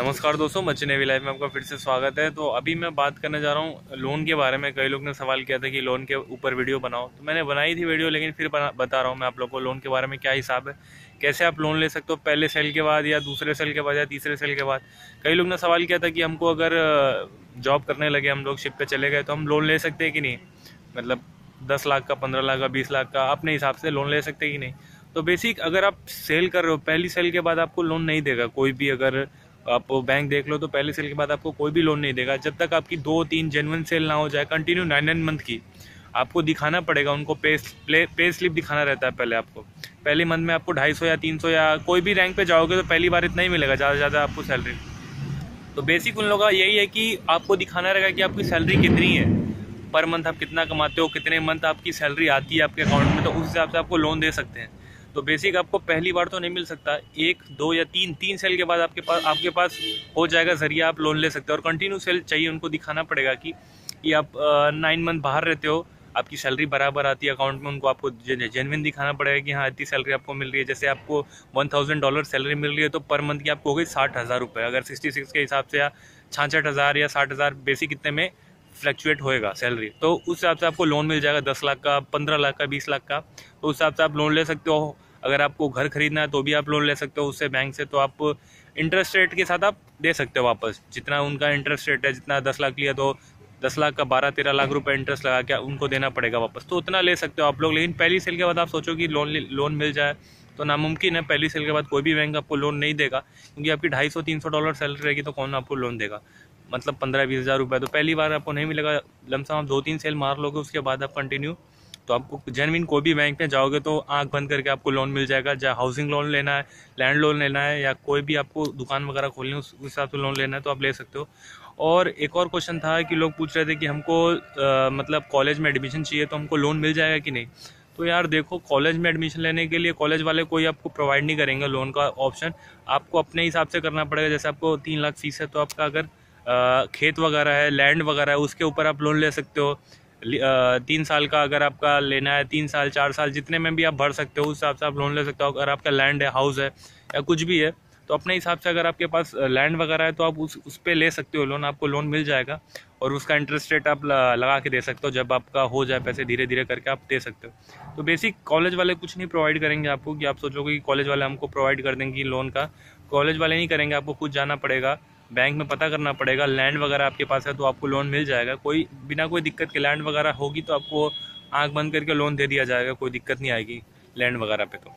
नमस्कार दोस्तों मच्ची navy life में आपका फिर से स्वागत है। तो अभी मैं बात करने जा रहा हूँ लोन के बारे में। कई लोग ने सवाल किया था कि लोन के ऊपर वीडियो बनाओ। तो मैंने बनाई थी वीडियो, लेकिन फिर बता रहा हूँ मैं आप लोग को लोन के बारे में क्या हिसाब है, कैसे आप लोन ले सकते हो, पहले सेल के बाद या दूसरे सेल के बाद या तीसरे सेल के बाद। कई लोग ने सवाल किया था कि हमको अगर जॉब करने लगे, हम लोग शिप पर चले गए तो हम लोन ले सकते हैं कि नहीं? मतलब दस लाख का, पंद्रह लाख का, बीस लाख का, अपने हिसाब से लोन ले सकते कि नहीं? तो बेसिक अगर आप सेल कर रहे हो, पहली सेल के बाद आपको लोन नहीं देगा। कोई भी अगर आप बैंक देख लो तो पहले सेल के बाद आपको कोई भी लोन नहीं देगा। जब तक आपकी दो तीन जेनवन सेल ना हो जाए कंटिन्यू नाइन नाइन मंथ की, आपको दिखाना पड़ेगा उनको। पे पे स्लिप दिखाना रहता है पहले आपको। पहले मंथ में आपको ढाई सौ या तीन सौ या कोई भी रैंक पे जाओगे तो पहली बार इतना ही मिलेगा, ज़्यादा से ज़्यादा आपको सैलरी तो बेसिक उन लोगों का यही है कि आपको दिखाना रहेगा कि आपकी सैलरी कितनी है। पर मंथ आप कितना कमाते हो, कितने मंथ आपकी सैलरी आती है आपके अकाउंट में तो उस हिसाब से आपको लोन दे सकते हैं। तो बेसिक आपको पहली बार तो नहीं मिल सकता। एक, दो या तीन तीन सेल के बाद आपके पास आपके पास हो जाएगा ज़रिए आप लोन ले सकते हो। और कंटिन्यू सेल चाहिए, उनको दिखाना पड़ेगा कि कि आप नाइन मंथ बाहर रहते हो, आपकी सैलरी बराबर आती है अकाउंट में, उनको आपको जेनविन दिखाना पड़ेगा कि हाँ इतनी सैलरी आपको मिल रही है। जैसे आपको वन थाउज़ेंड डॉलर सैलरी मिल रही है तो पर मंथ की आपको हो गई साठ हज़ार रुपये अगर सिक्सटी सिक्स के हिसाब से या छाछठ हज़ार या साठ हज़ार बेसिक इतने में फ्लैक्चुएट होएगा सैलरी। तो उस हिसाब से आपको लोन मिल जाएगा दस लाख का, पंद्रह लाख का, बीस लाख का। तो उस हिसाब से आप लोन ले सकते हो। अगर आपको घर खरीदना है तो भी आप लोन ले सकते हो उससे बैंक से। तो आप इंटरेस्ट रेट के साथ आप दे सकते हो वापस। जितना उनका इंटरेस्ट रेट है, जितना दस लाख लिया तो दस लाख का बारह तेरह लाख रुपए इंटरेस्ट लगा के उनको देना पड़ेगा वापस। तो उतना ले सकते हो आप लोग। लेकिन पहली सेल के बाद आप सोचो कि लोन लोन मिल जाए तो नामुमकिन है। पहली सेल के बाद कोई भी बैंक आपको लोन नहीं देगा, क्योंकि आपकी ढाई सौ, तीन सौ डॉलर सैलरी रहेगी तो कौन आपको लोन देगा? मतलब पंद्रह बीस हज़ार रुपये तो पहली बार आपको नहीं मिलेगा। लमसम आप दो तीन सेल मार लोगे उसके बाद आप कंटिन्यू तो आपको जेनविन कोई भी बैंक में जाओगे तो आँख बंद करके आपको लोन मिल जाएगा। चाहे हाउसिंग लोन लेना है लैंड लोन लेना है या कोई भी आपको दुकान वगैरह खोलनी है उस हिसाब से लोन लेना है तो आप ले सकते हो। और एक और क्वेश्चन था कि लोग पूछ रहे थे कि हमको आ, मतलब कॉलेज में एडमिशन चाहिए तो हमको लोन मिल जाएगा कि नहीं? तो यार देखो कॉलेज में एडमिशन लेने के लिए कॉलेज वाले कोई आपको प्रोवाइड नहीं करेंगे लोन का ऑप्शन आपको अपने हिसाब से करना पड़ेगा। जैसे आपको तीन लाख फ़ीस है तो आपका अगर खेत वगैरह है लैंड वगैरह है, उसके ऊपर आप लोन ले सकते हो। तीन साल का अगर आपका लेना है, तीन साल, चार साल, जितने में भी आप भर सकते हो, उस हिसाब से आप लोन ले सकते हो। अगर आपका लैंड है हाउस है, या कुछ भी है तो अपने हिसाब से अगर आपके पास लैंड वगैरह है तो आप उस उस पर ले सकते हो लोन आपको लोन मिल जाएगा, और उसका इंटरेस्ट रेट आप लगा के दे सकते हो। जब आपका हो जाए पैसे धीरे धीरे करके आप दे सकते हो। तो बेसिक कॉलेज वाले कुछ नहीं प्रोवाइड करेंगे आपको, कि आप सोचोगे कि कॉलेज वाले हमको प्रोवाइड कर देंगे लोन का। कॉलेज वाले नहीं करेंगे, आपको खुद जाना पड़ेगा। बैंक में पता करना पड़ेगा लैंड वगैरह आपके पास है तो आपको लोन मिल जाएगा। कोई बिना कोई दिक्कत के लैंड वगैरह होगी तो आपको आँख बंद करके लोन दे दिया जाएगा, कोई दिक्कत नहीं आएगी लैंड वगैरह पे तो।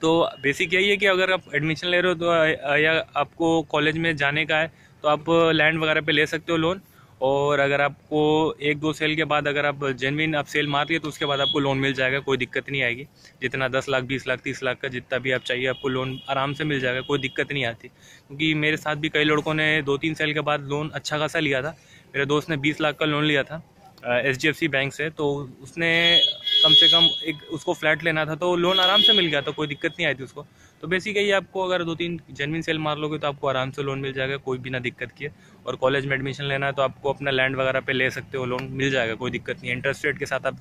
तो बेसिक यही है कि अगर आप एडमिशन ले रहे हो तो या आपको कॉलेज में जाने का है तो आप लैंड वगैरह पे ले सकते हो लोन और अगर आपको एक दो सेल के बाद अगर आप जेनविन आप सेल मार लिए तो उसके बाद आपको लोन मिल जाएगा, कोई दिक्कत नहीं आएगी। जितना दस लाख, बीस लाख, तीस लाख का जितना भी आप चाहिए, आपको लोन आराम से मिल जाएगा, कोई दिक्कत नहीं आती। क्योंकि मेरे साथ भी कई लड़कों ने दो तीन सेल के बाद लोन अच्छा खासा लिया था। मेरे दोस्त ने बीस लाख का लोन लिया था एच बैंक से तो उसने कम से कम एक उसको फ्लैट लेना था तो लोन आराम से मिल गया था कोई दिक्कत नहीं आई थी उसको। तो बेसिक यही आपको अगर दो तीन जेनविन सेल मार लोगे तो आपको आराम से लोन मिल जाएगा, कोई बिना दिक्कत किए। और कॉलेज में एडमिशन लेना है तो आपको अपना लैंड वगैरह पे ले सकते हो लोन मिल जाएगा, कोई दिक्कत नहीं। इंटरेस्ट रेट के साथ आप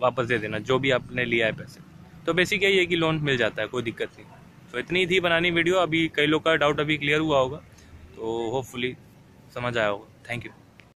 वापस दे देना, जो भी आपने लिया है पैसे। तो बेसिक यही है कि लोन मिल जाता है, कोई दिक्कत नहीं। तो इतनी थी बनानी वीडियो अभी कई लोग का डाउट अभी क्लियर हुआ होगा तो होपफुली समझ आया होगा। Thank you